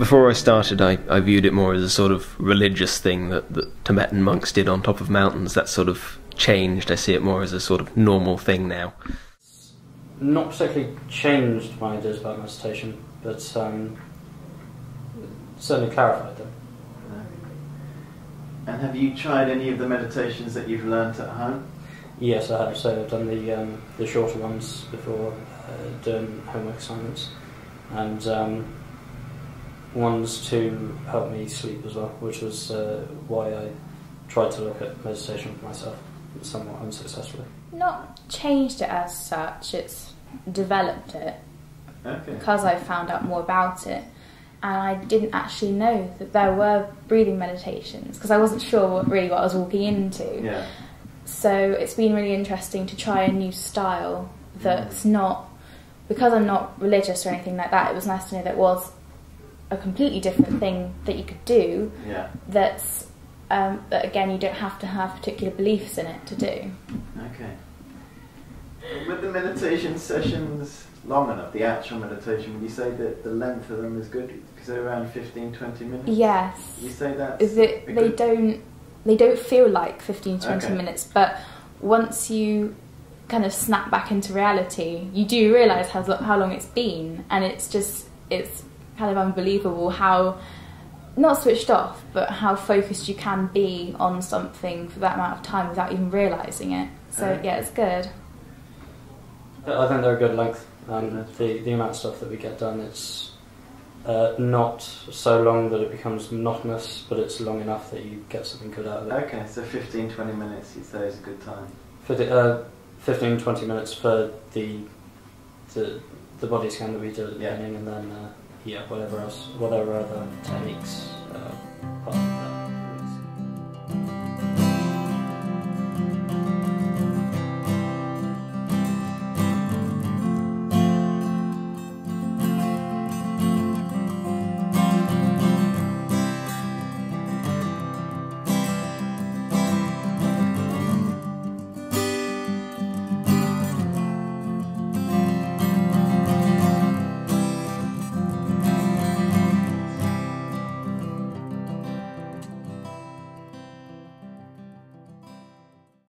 Before I started, I, I viewed it more as a sort of religious thing that, that Tibetan monks did on top of mountains. That sort of changed. I see it more as a sort of normal thing now. Not particularly changed my ideas about meditation, but um, certainly clarified them. And have you tried any of the meditations that you've learnt at home? Yes, I have. So I've done the um, the shorter ones before uh, doing homework assignments, and um, ones to help me sleep as well, which was uh, why I tried to look at meditation for myself, somewhat unsuccessfully. Not changed it as such. It's developed it Okay. because I found out more about it. And I didn't actually know that there were breathing meditations because I wasn't sure what, really what I was walking into. Yeah. So it's been really interesting to try a new style that's not because I'm not religious or anything like that. It was nice to know that was a completely different thing that you could do. Yeah. That's um, that again you don't have to have particular beliefs in it to do. Okay. With the meditation sessions long enough, the actual meditation, would you say that the length of them is good? Because they're around 15, 20 minutes? Yes, You say that's it they good- don't they don't feel like 15 20 Okay. minutes, but once you kind of snap back into reality, you do realize how how long it's been, and it's just it's kind of unbelievable how not switched off, but how focused you can be on something for that amount of time without even realizing it. So Okay. yeah, it's good. I think they're a good length. Um, the the amount of stuff that we get done, it's uh, not so long that it becomes monotonous, but it's long enough that you get something good out of it. Okay, so 15, 20 minutes you'd say is a good time. For the, uh, 15, 20 minutes for the the the body scan that we did at the Yeah. beginning, and then uh, yeah, whatever else, whatever other techniques